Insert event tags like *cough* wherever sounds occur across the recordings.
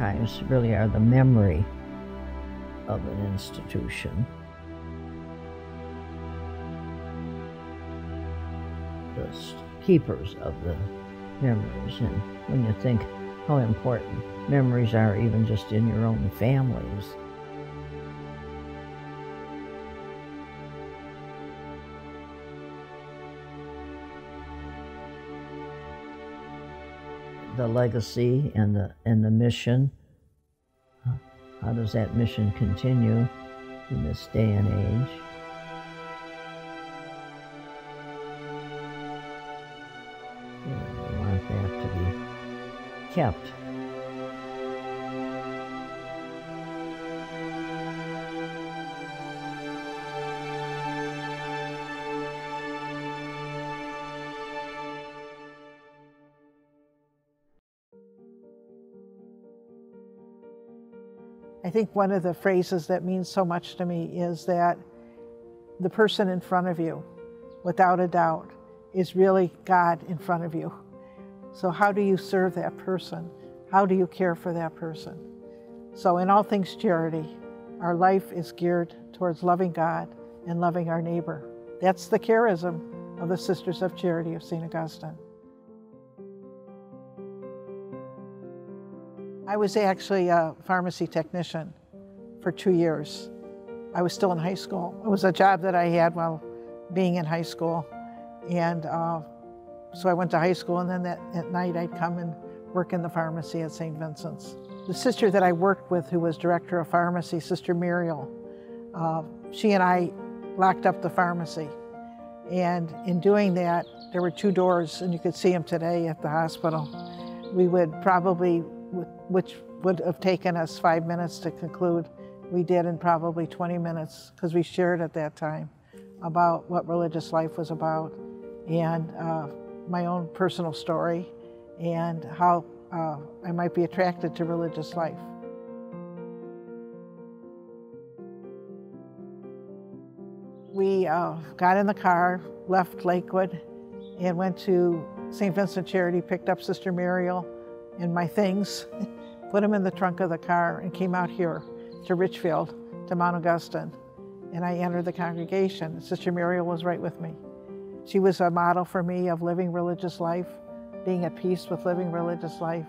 archives really are the memory of an institution. The keepers of the memories. And when you think how important memories are, even just in your own families, legacy and the and the mission. How does that mission continue in this day and age? We want that to be kept. Think one of the phrases that means so much to me is that the person in front of you, without a doubt, is really God in front of you. So, how do you serve that person? How do you care for that person? So, in all things charity, our life is geared towards loving God and loving our neighbor. That's the charism of the Sisters of Charity of St. Augustine. I was actually a pharmacy technician for two years. I was still in high school. It was a job that I had while being in high school. And uh, so I went to high school, and then that, at night I'd come and work in the pharmacy at St. Vincent's. The sister that I worked with, who was director of pharmacy, Sister Muriel, uh, she and I locked up the pharmacy. And in doing that, there were two doors, and you could see them today at the hospital. We would probably which would have taken us five minutes to conclude, we did in probably 20 minutes because we shared at that time about what religious life was about and uh, my own personal story and how uh, I might be attracted to religious life. We uh, got in the car, left Lakewood, and went to St. Vincent Charity, picked up Sister Muriel and my things, *laughs* put them in the trunk of the car, and came out here to Richfield, to Mount Augustine. And I entered the congregation. Sister Muriel was right with me. She was a model for me of living religious life, being at peace with living religious life.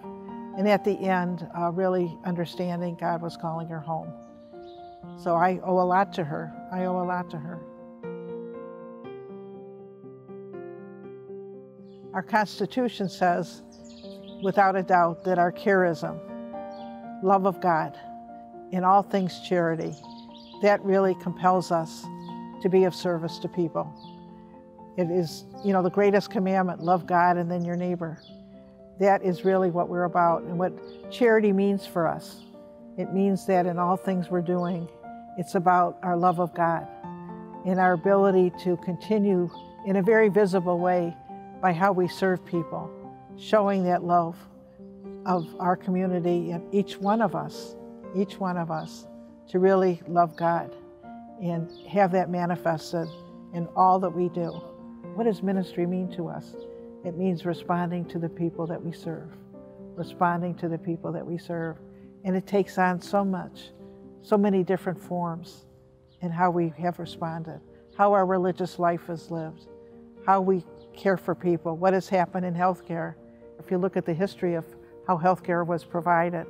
And at the end, uh, really understanding God was calling her home. So I owe a lot to her. I owe a lot to her. Our Constitution says without a doubt that our charism, love of God, in all things charity, that really compels us to be of service to people. It is, you know, the greatest commandment love God and then your neighbor. That is really what we're about and what charity means for us. It means that in all things we're doing, it's about our love of God and our ability to continue in a very visible way by how we serve people showing that love of our community and each one of us, each one of us, to really love God and have that manifested in all that we do. What does ministry mean to us? It means responding to the people that we serve, responding to the people that we serve. And it takes on so much, so many different forms in how we have responded, how our religious life is lived, how we care for people, what has happened in healthcare, if you look at the history of how healthcare was provided,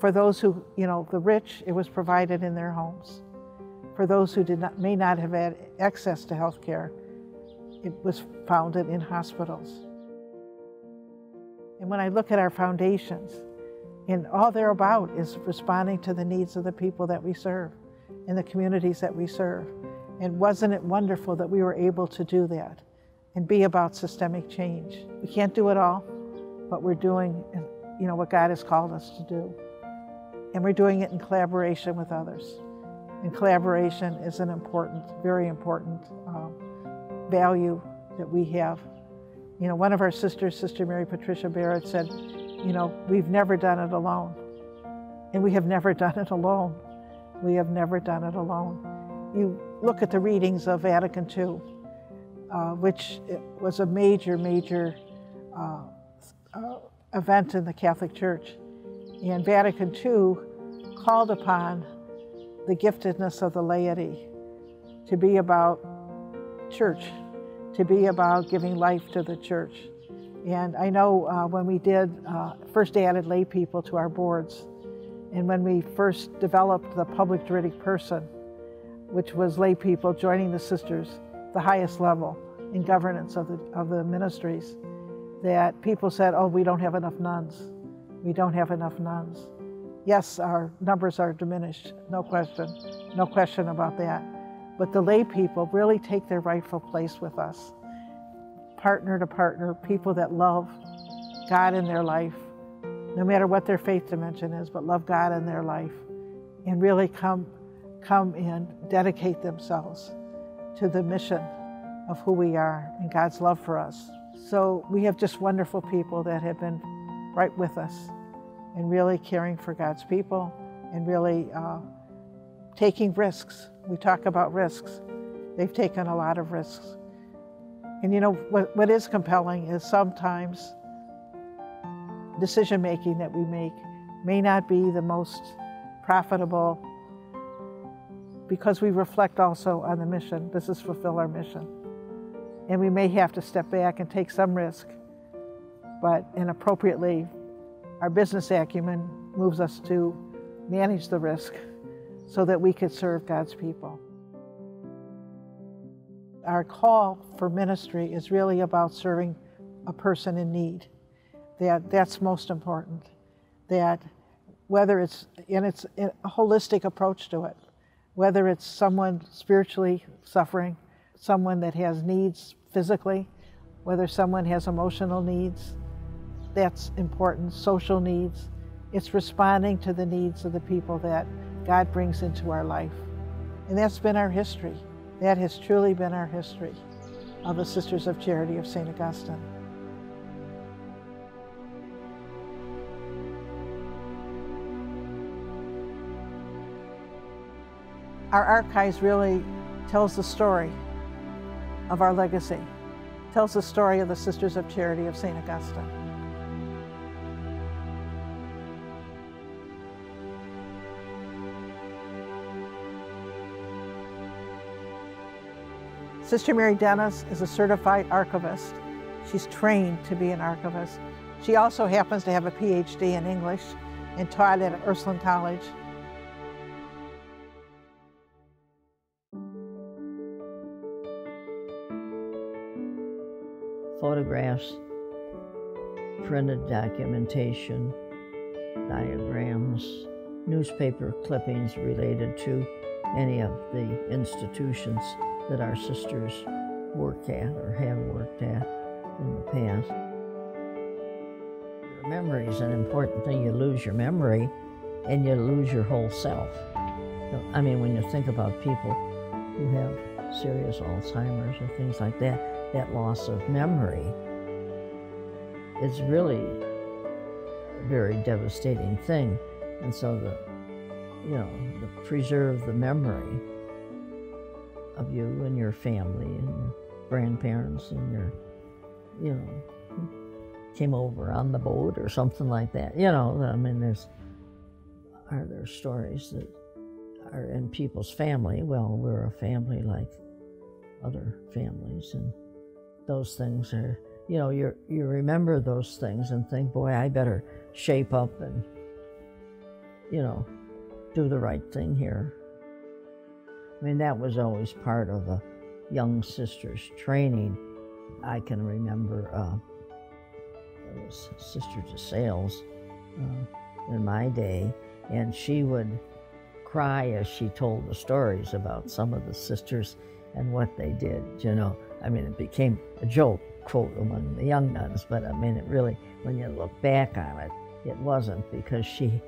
for those who, you know, the rich, it was provided in their homes. For those who did not, may not have had access to healthcare, it was founded in hospitals. And when I look at our foundations, and all they're about is responding to the needs of the people that we serve, and the communities that we serve. And wasn't it wonderful that we were able to do that and be about systemic change? We can't do it all but we're doing, you know, what God has called us to do. And we're doing it in collaboration with others. And collaboration is an important, very important um, value that we have. You know, one of our sisters, Sister Mary Patricia Barrett, said, you know, we've never done it alone. And we have never *laughs* done it alone. We have never done it alone. You look at the readings of Vatican II, uh, which was a major, major uh, uh, event in the Catholic Church. And Vatican II called upon the giftedness of the laity to be about church, to be about giving life to the church. And I know uh, when we did uh, first added lay people to our boards, and when we first developed the public juridic person, which was lay people joining the sisters, the highest level in governance of the, of the ministries, that people said, oh, we don't have enough nuns. We don't have enough nuns. Yes, our numbers are diminished, no question, no question about that. But the lay people really take their rightful place with us, partner to partner, people that love God in their life, no matter what their faith dimension is, but love God in their life and really come, come and dedicate themselves to the mission of who we are and God's love for us. So we have just wonderful people that have been right with us and really caring for God's people and really uh, taking risks. We talk about risks. They've taken a lot of risks. And you know, what, what is compelling is sometimes decision making that we make may not be the most profitable because we reflect also on the mission. This is fulfill our mission. And we may have to step back and take some risk, but inappropriately, our business acumen moves us to manage the risk so that we could serve God's people. Our call for ministry is really about serving a person in need that that's most important. That whether it's, and it's a holistic approach to it, whether it's someone spiritually suffering, someone that has needs physically, whether someone has emotional needs, that's important, social needs. It's responding to the needs of the people that God brings into our life. And that's been our history. That has truly been our history of the Sisters of Charity of St. Augustine. Our archives really tells the story of our legacy, tells the story of the Sisters of Charity of St. Augustine. Sister Mary Dennis is a certified archivist. She's trained to be an archivist. She also happens to have a PhD in English and taught at Ursuline College photographs, printed documentation, diagrams, newspaper clippings related to any of the institutions that our sisters work at or have worked at in the past. Your memory is an important thing. You lose your memory and you lose your whole self. I mean, when you think about people who have serious Alzheimer's or things like that, that loss of memory is really a very devastating thing. And so the, you know, to preserve the memory of you and your family and your grandparents and your, you know, came over on the boat or something like that. You know, I mean, there's, are there stories that are in people's family? Well, we're a family like other families and those things are, you know, you you remember those things and think, boy, I better shape up and, you know, do the right thing here. I mean, that was always part of a young sister's training. I can remember uh, it was Sister DeSales uh, in my day, and she would cry as she told the stories about some of the sisters and what they did, you know. I mean, it became a joke, quote, among the young nuns, but I mean, it really, when you look back on it, it wasn't because she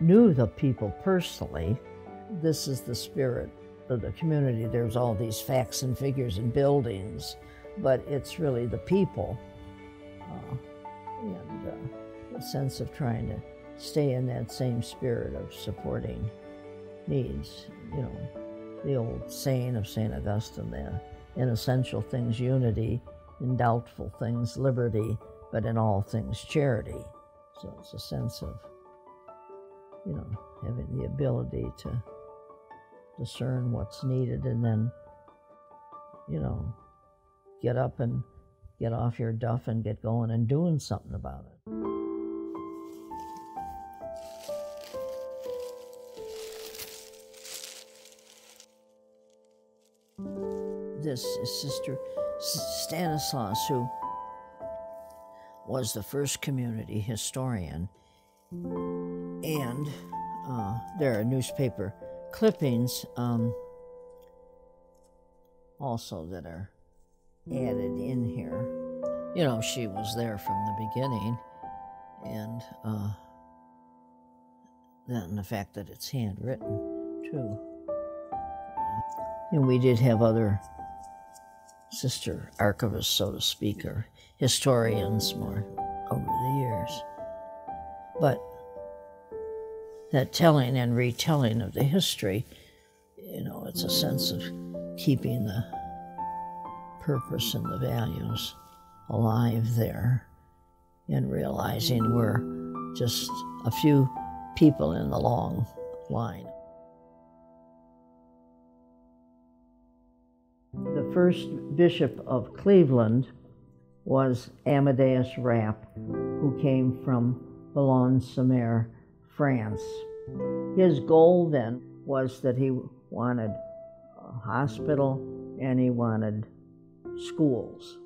knew the people personally. This is the spirit of the community. There's all these facts and figures and buildings, but it's really the people. Uh, and uh, sense of trying to stay in that same spirit of supporting needs, you know, the old saying of St. Augustine there in essential things unity, in doubtful things liberty, but in all things charity. So it's a sense of you know, having the ability to discern what's needed and then, you know, get up and get off your duff and get going and doing something about it. This is Sister Stanislaus, who was the first community historian. And uh, there are newspaper clippings um, also that are added in here. You know, she was there from the beginning, and uh, then the fact that it's handwritten, too. And we did have other sister archivists, so to speak, or historians more over the years. But that telling and retelling of the history, you know, it's a sense of keeping the purpose and the values alive there and realizing we're just a few people in the long line. First bishop of Cleveland was Amadeus Rappe, who came from Boulogne-sur-Mer, France. His goal then was that he wanted a hospital and he wanted schools.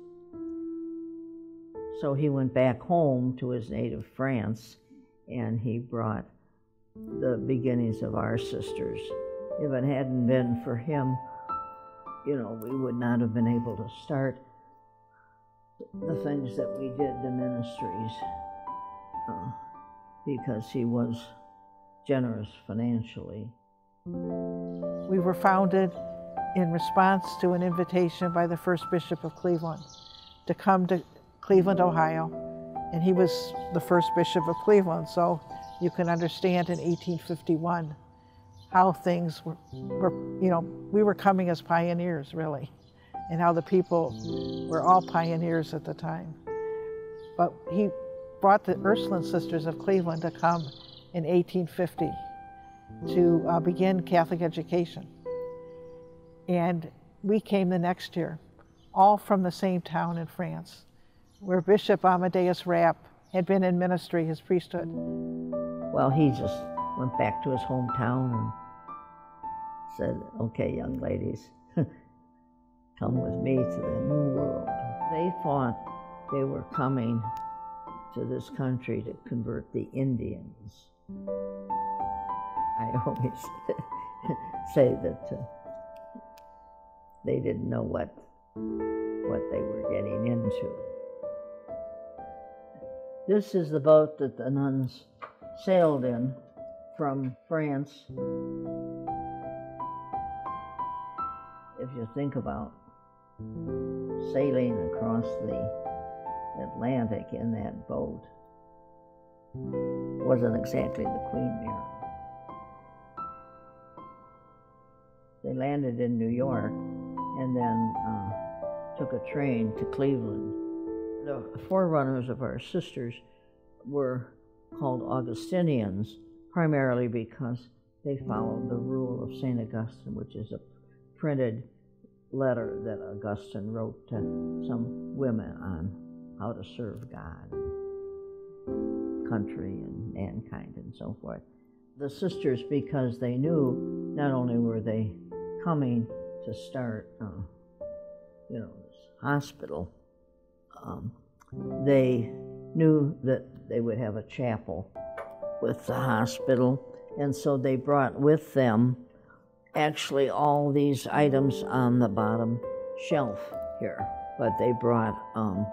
So he went back home to his native France and he brought the beginnings of our sisters. If it hadn't been for him, you know, we would not have been able to start the things that we did, the ministries, uh, because he was generous financially. We were founded in response to an invitation by the first Bishop of Cleveland to come to Cleveland, Ohio. And he was the first Bishop of Cleveland, so you can understand in 1851 how things were, were, you know, we were coming as pioneers, really, and how the people were all pioneers at the time. But he brought the Ursuline Sisters of Cleveland to come in 1850 to uh, begin Catholic education. And we came the next year, all from the same town in France, where Bishop Amadeus Rappe had been in ministry, his priesthood. Well, he just went back to his hometown and said, okay, young ladies, *laughs* come with me to the new world. They thought they were coming to this country to convert the Indians. I *laughs* always *laughs* say that uh, they didn't know what what they were getting into. This is the boat that the nuns sailed in from France. If you think about sailing across the Atlantic in that boat, wasn't exactly the Queen Mary. They landed in New York and then uh, took a train to Cleveland. The forerunners of our sisters were called Augustinians primarily because they followed the rule of St. Augustine, which is a printed letter that Augustine wrote to some women on how to serve God country and mankind and so forth. The sisters, because they knew not only were they coming to start, uh, you know, this hospital, um, they knew that they would have a chapel with the hospital, and so they brought with them actually all these items on the bottom shelf here. But they brought um,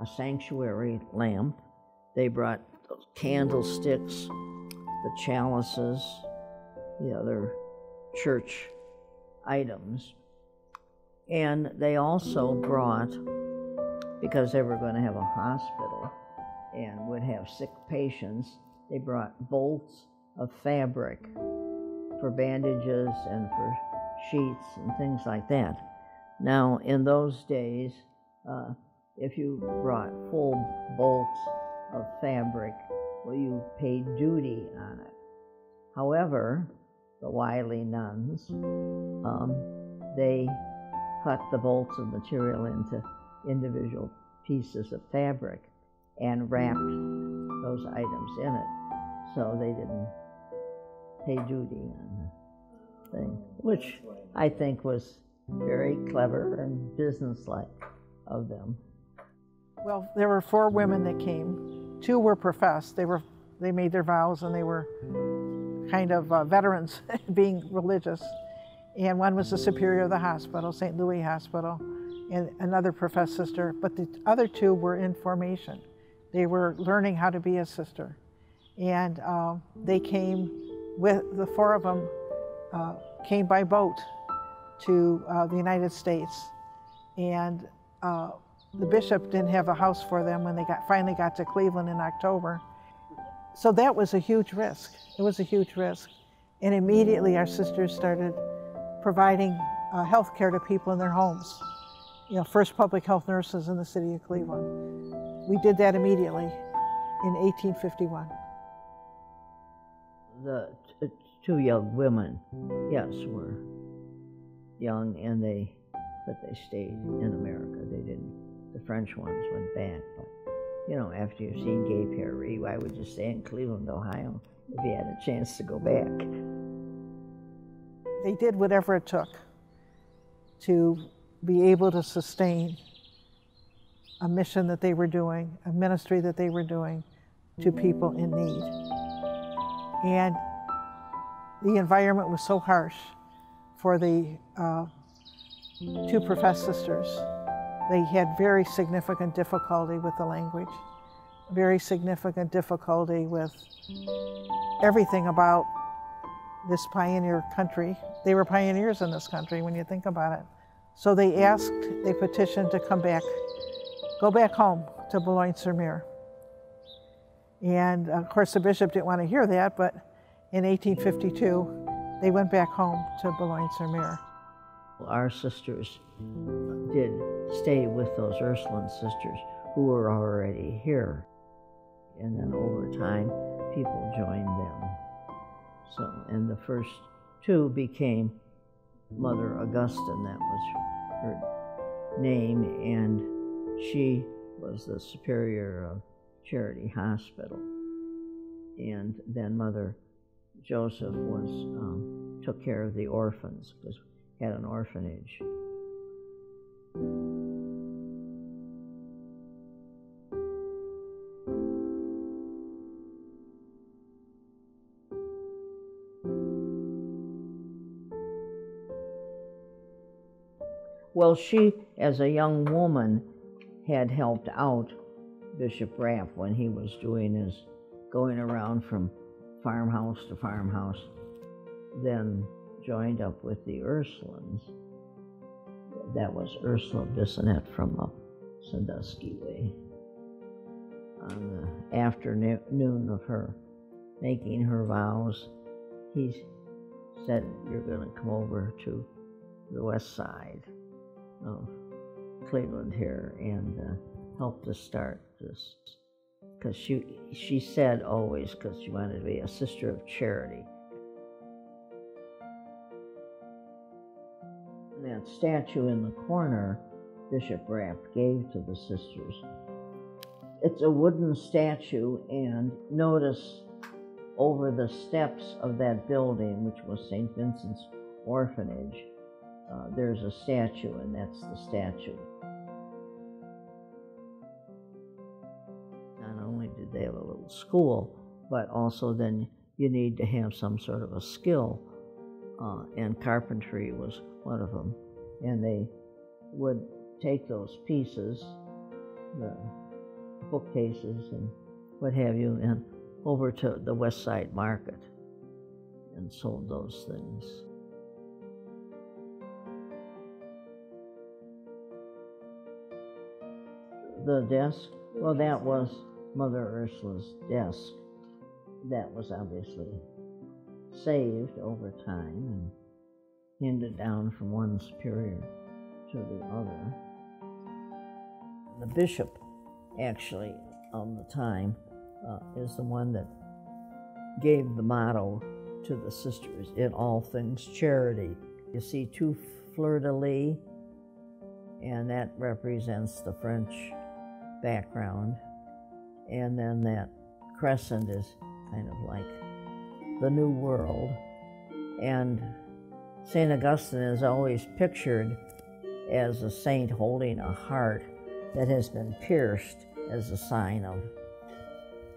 a sanctuary lamp, they brought candlesticks, the chalices, the other church items. And they also brought, because they were going to have a hospital and would have sick patients, they brought bolts of fabric for bandages and for sheets and things like that. Now, in those days, uh, if you brought full bolts of fabric, well, you paid duty on it. However, the wily nuns, um, they cut the bolts of material into individual pieces of fabric and wrapped those items in it so they didn't pay duty on the thing, which I think was very clever and businesslike of them. Well, there were four women that came. Two were professed. They were they made their vows and they were kind of uh, veterans *laughs* being religious. And one was the superior of the hospital, St. Louis Hospital, and another professed sister. But the other two were in formation. They were learning how to be a sister. And uh, they came with, the four of them uh, came by boat to uh, the United States. And uh, the bishop didn't have a house for them when they got, finally got to Cleveland in October. So that was a huge risk. It was a huge risk. And immediately our sisters started providing uh, health care to people in their homes. You know, first public health nurses in the city of Cleveland. We did that immediately in 1851. The two young women, yes, were young and they, but they stayed in America. They didn't, the French ones went back, but you know, after you've seen Gay Paree, why would you stay in Cleveland, Ohio, if you had a chance to go back? They did whatever it took to be able to sustain a mission that they were doing, a ministry that they were doing to people in need. And the environment was so harsh for the uh, two professed sisters they had very significant difficulty with the language, very significant difficulty with everything about this pioneer country. They were pioneers in this country when you think about it. So they asked, they petitioned to come back, go back home to Boulogne-sur-Mer. And of course, the bishop didn't want to hear that, but in 1852, they went back home to Boulogne-sur-Mer. Our sisters did stay with those Ursuline sisters who were already here. And then over time, people joined them. So, and the first two became Mother Augustine, that was her name, and she was the superior of Charity Hospital. And then Mother Joseph was um, took care of the orphans because he had an orphanage. Well, she, as a young woman, had helped out Bishop Rappe when he was doing his going around from farmhouse to farmhouse. Then joined up with the Ursulines. That was Ursula Bissonette from the Sandusky Way. On the afternoon of her making her vows, he said, You're going to come over to the west side of Cleveland here and uh, help to start this. Because she, she said always, because she wanted to be a sister of charity that statue in the corner Bishop Rappe gave to the sisters. It's a wooden statue, and notice over the steps of that building, which was St. Vincent's Orphanage, uh, there's a statue, and that's the statue. They have a little school, but also then you need to have some sort of a skill, uh, and carpentry was one of them, and they would take those pieces, the bookcases and what have you, and over to the West Side Market and sold those things. The desk, well, that was Mother Ursula's desk. That was obviously saved over time and handed down from one superior to the other. The bishop, actually, of the time, uh, is the one that gave the motto to the sisters in all things charity. You see two fleur de lis, and that represents the French background. And then that crescent is kind of like the New World. And St. Augustine is always pictured as a saint holding a heart that has been pierced as a sign of,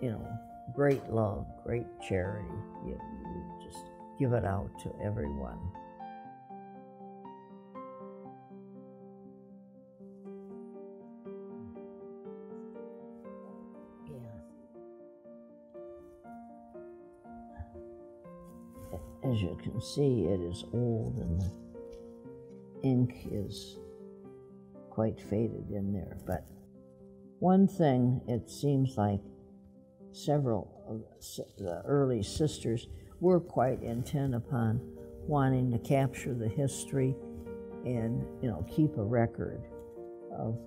you know, great love, great charity. You, you just give it out to everyone. As you can see, it is old and the ink is quite faded in there. But one thing it seems like several of the early sisters were quite intent upon wanting to capture the history and you know keep a record of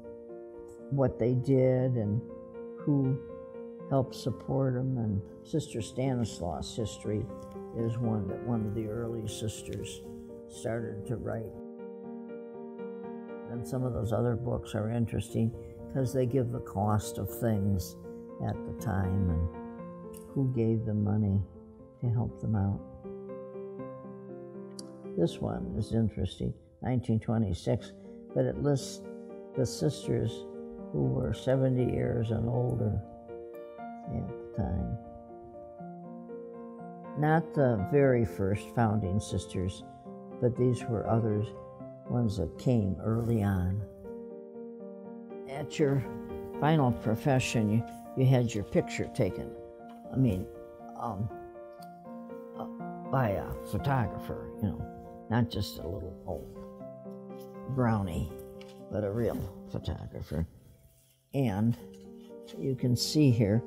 what they did and who helped support them and sister stanislaus history is one that one of the early sisters started to write and some of those other books are interesting because they give the cost of things at the time and who gave them money to help them out. This one is interesting, 1926, but it lists the sisters who were 70 years and older at the time. Not the very first founding sisters, but these were others, ones that came early on. At your final profession, you, you had your picture taken. I mean, um, uh, by a photographer, you know, not just a little old brownie, but a real photographer. And you can see here,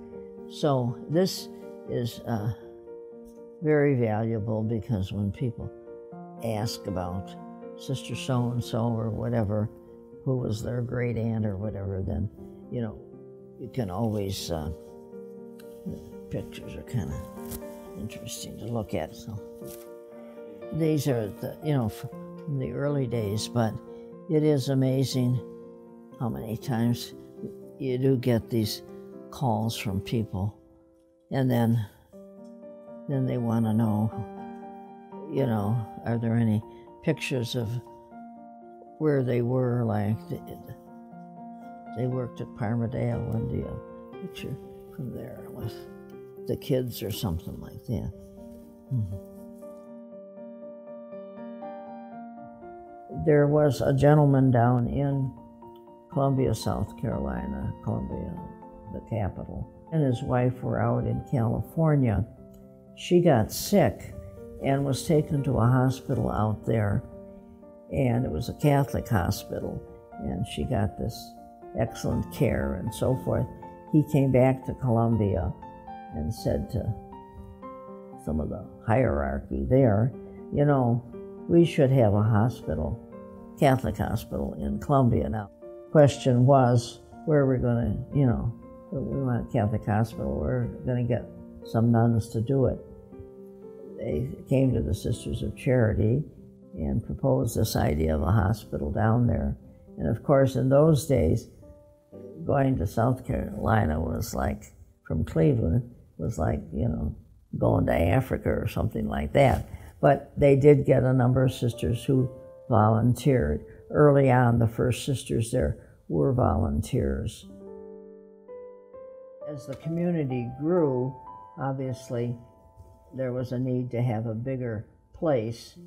so this is uh, very valuable because when people ask about Sister so and so or whatever, who was their great aunt or whatever, then, you know, you can always. Uh, pictures are kind of interesting to look at. So these are the, you know, from the early days, but it is amazing how many times you do get these calls from people and then then they want to know you know are there any pictures of where they were like they worked at Parmadale and do a picture from there with the kids or something like that. Mm-hmm. There was a gentleman down in Columbia, South Carolina, Columbia, the capital, and his wife were out in California. She got sick and was taken to a hospital out there, and it was a Catholic hospital, and she got this excellent care and so forth. He came back to Columbia and said to some of the hierarchy there, you know, we should have a hospital, Catholic hospital in Columbia now. Question was, where are we going to, you know, we want a Catholic hospital, we're going to get some nuns to do it. They came to the Sisters of Charity and proposed this idea of a hospital down there. And of course, in those days, going to South Carolina was like from Cleveland was like, you know, going to Africa or something like that. But they did get a number of sisters who volunteered. Early on, the first sisters there were volunteers. As the community grew, obviously, there was a need to have a bigger place.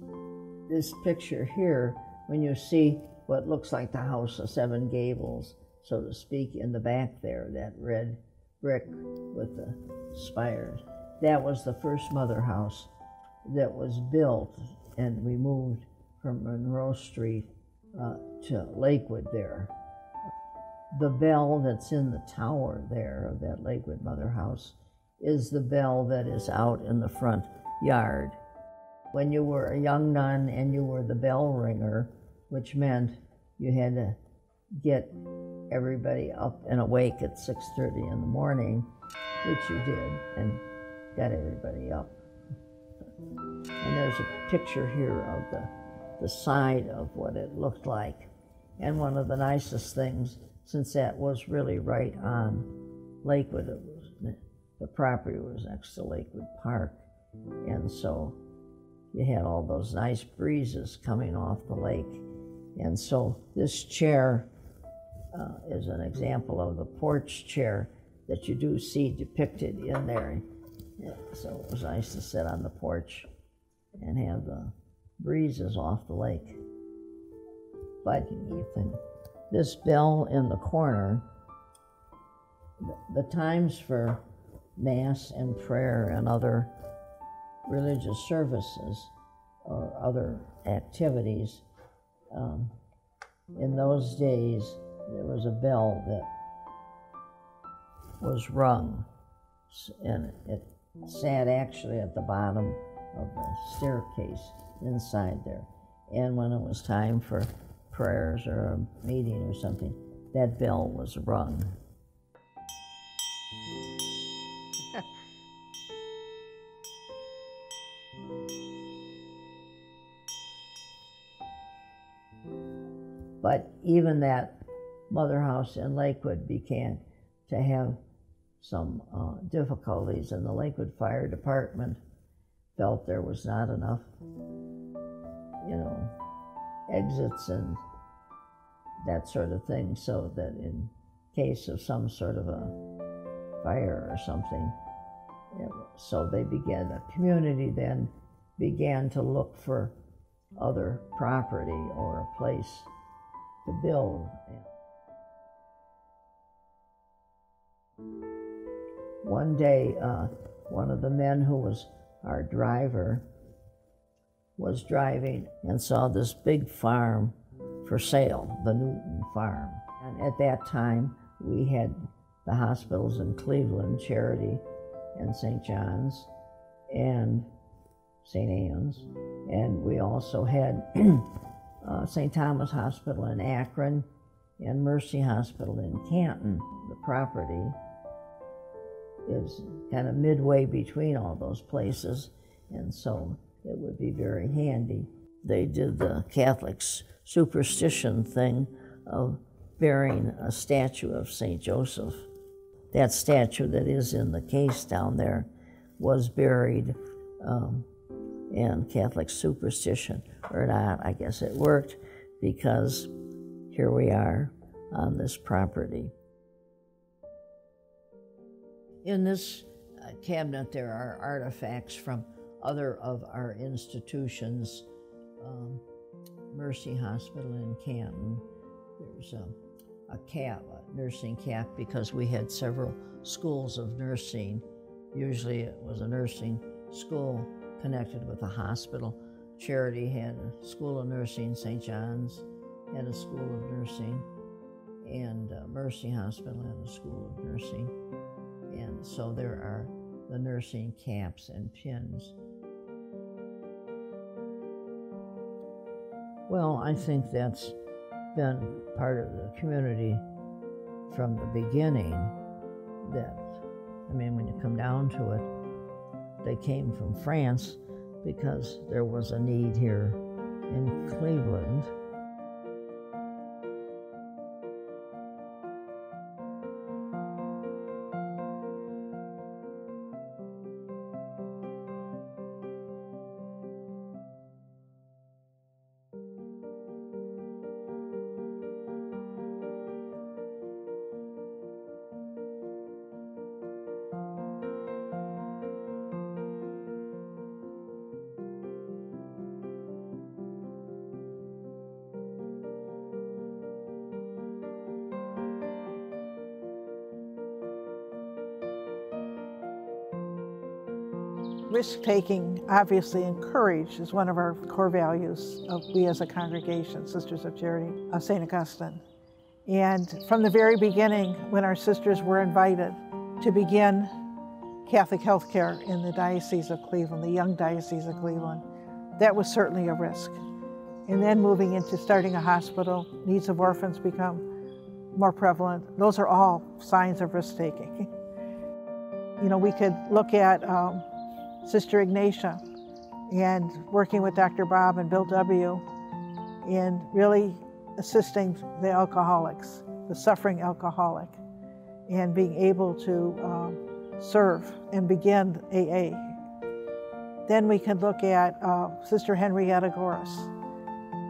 This picture here, when you see what looks like the House of Seven Gables, so to speak, in the back there, that red brick with the spires. That was the first mother house that was built, and we moved from Monroe Street uh, to Lakewood there. The bell that's in the tower there of that Lakewood Mother House is the bell that is out in the front yard. When you were a young nun and you were the bell ringer, which meant you had to get everybody up and awake at 6.30 in the morning, which you did, and got everybody up. And there's a picture here of the, the side of what it looked like. And one of the nicest things, since that was really right on Lakewood, it was, the property was next to Lakewood Park. And so you had all those nice breezes coming off the lake. And so this chair uh, is an example of the porch chair that you do see depicted in there. Yeah, so it was nice to sit on the porch and have the breezes off the lake. But Ethan, this bell in the corner, the, times for Mass and prayer and other religious services or other activities, um, in those days there was a bell that was rung, and it sat actually at the bottom of the staircase inside there. And when it was time for prayers or a meeting or something, that bell was rung. *laughs* but even that mother house in Lakewood began to have some uh, difficulties, and the Lakewood Fire Department felt there was not enough, you know, exits and that sort of thing, so that in case of some sort of a fire or something, so they began, the community then began to look for other property or a place to build. One day, uh, one of the men who was our driver was driving and saw this big farm for sale, the Newton Farm. And at that time, we had the hospitals in Cleveland, Charity, and St. John's, and St. Anne's. And we also had *clears throat* uh, St. Thomas Hospital in Akron and Mercy Hospital in Canton. The property is kind of midway between all those places, and so it would be very handy. They did the Catholics superstition thing of burying a statue of St. Joseph. That statue that is in the case down there was buried um, in Catholic superstition or not. I guess it worked because here we are on this property. In this uh, cabinet, there are artifacts from other of our institutions. Um, Mercy Hospital in Canton. There's a, a cap, a nursing cap, because we had several schools of nursing. Usually it was a nursing school connected with a hospital. Charity had a school of nursing, St. John's had a school of nursing, and uh, Mercy Hospital had a school of nursing. And so there are the nursing caps and pins. Well, I think that's been part of the community from the beginning. That, I mean, when you come down to it, they came from France because there was a need here in Cleveland risk taking, obviously encouraged, is one of our core values of we as a congregation, Sisters of Charity of St. Augustine. And from the very beginning, when our sisters were invited to begin Catholic health care in the Diocese of Cleveland, the young Diocese of Cleveland, that was certainly a risk. And then moving into starting a hospital, needs of orphans become more prevalent. Those are all signs of risk taking. *laughs* You know, we could look at um, Sister Ignatia and working with Dr. Bob and Bill W. in really assisting the alcoholics, the suffering alcoholic, and being able to um, serve and begin AA. Then we can look at uh, Sister Henrietta Gorris,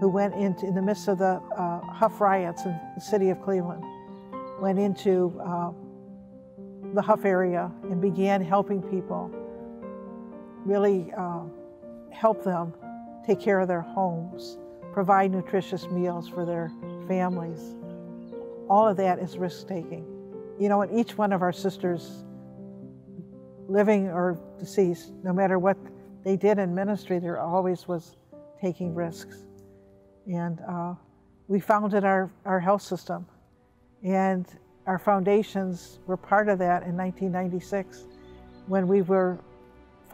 who went into, in the midst of the uh, Hough riots in the city of Cleveland, went into uh, the Hough area and began helping people, really uh, help them take care of their homes, provide nutritious meals for their families. All of that is risk taking. You know, and each one of our sisters, living or deceased, no matter what they did in ministry, there always was taking risks. And uh, we founded our, our health system. And our foundations were part of that in 1996 when we were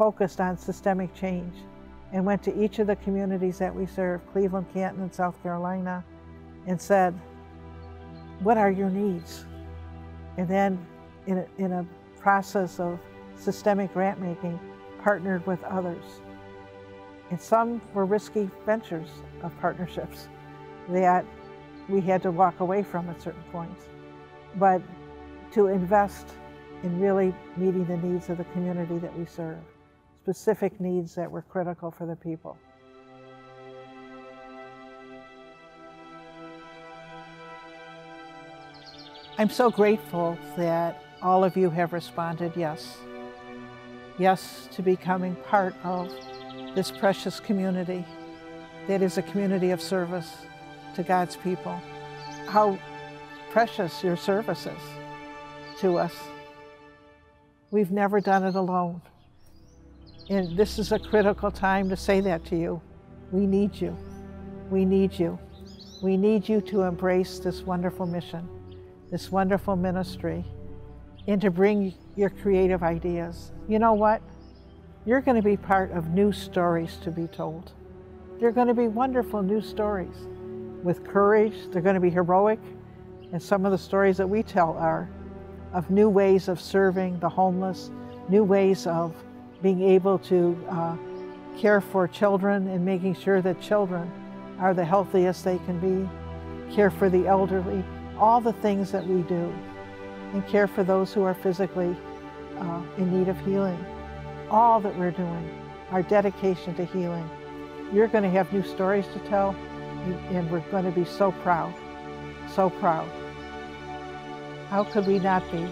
focused on systemic change and went to each of the communities that we serve, Cleveland, Canton, and South Carolina, and said, what are your needs? And then in a, in a process of systemic grant making, partnered with others. And some were risky ventures of partnerships that we had to walk away from at certain points. But to invest in really meeting the needs of the community that we serve, specific needs that were critical for the people. I'm so grateful that all of you have responded yes. Yes to becoming part of this precious community that is a community of service to God's people. How precious your service is to us. We've never done it alone. And this is a critical time to say that to you. We need you. We need you. We need you to embrace this wonderful mission, this wonderful ministry, and to bring your creative ideas. You know what? You're going to be part of new stories to be told. They're going to be wonderful new stories with courage. They're going to be heroic. And some of the stories that we tell are of new ways of serving the homeless, new ways of being able to uh, care for children and making sure that children are the healthiest they can be, care for the elderly, all the things that we do, and care for those who are physically uh, in need of healing. All that we're doing, our dedication to healing. You're going to have new stories to tell, and we're going to be so proud, so proud. How could we not be?